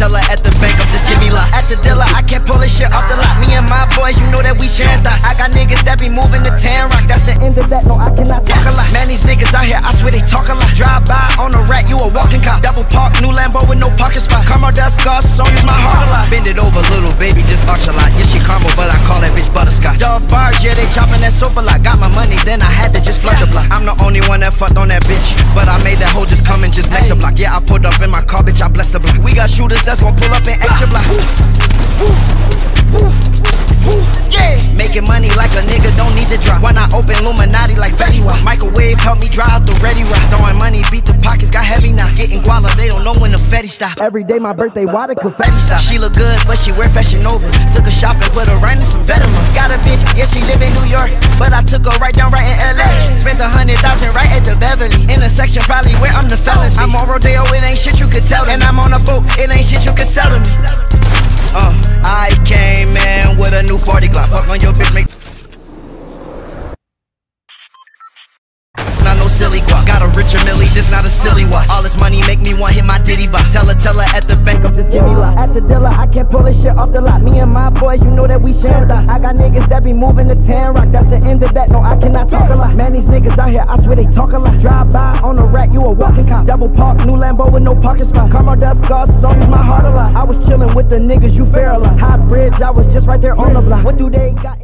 bop. Tell her, tell her at the bank, I'm just give me lot. At the dealer, I can't pull this shit off the lot. Me and my boys, you know that we sharing thoughts. I got niggas that be moving to Tan Rock. That's the end of that, no, I cannot talk a lot. Man, these niggas out here, I swear they talk a lot. Drive by on a rat, you a walking cop. Double park, new Lambo with no parking spot. Karma, that's Scar, so use my heart a lot. Bend it over, little baby, just arch a lot. Yeah, she caramel, but I call that bitch butterscotch. Dove bars, yeah, they chopping that soap a lot. Got my money, then I had to just flood the block. I'm the only one that fucked on that bitch. But I made that hoe just come and just neck the block. Yeah, I pulled up in my car, got shooters that's gon' pull up in extra block. Yeah, making money like a nigga don't need to drop. Why not open Illuminati like Fetty Wap? Microwave help me drive the ready rock. Throwing money, beat the pockets, got heavy now. Getting guala, they don't know when the Fetty stop. Every day my birthday, why the confetti Stop. She look good, but she wear fashion over. Intersection, probably where I'm the fellas. I'm on Rodeo, it ain't shit you could tell. them. And I'm on a boat, it ain't shit you could sell to me. Uh, I came in with a new 40 Glock. Fuck on your bitch, make. Not no silly guap. Got a Richard Mille, this not a silly watch. At the dealer, I can't pull this shit off the lot. Me and my boys, you know that we sharing thoughts. I got niggas that be moving to Tan Rock. That's the end of that. No, I cannot talk a lot. Man, these niggas out here, I swear they talk a lot. Drive by on a rat, you a walking cop. Double park, new Lambo with no parking spot. Karma, that's Scar, so use my heart a lot. I was chilling with the niggas, you fair a lot. Hot bridge, I was just right there on the block. What do they got?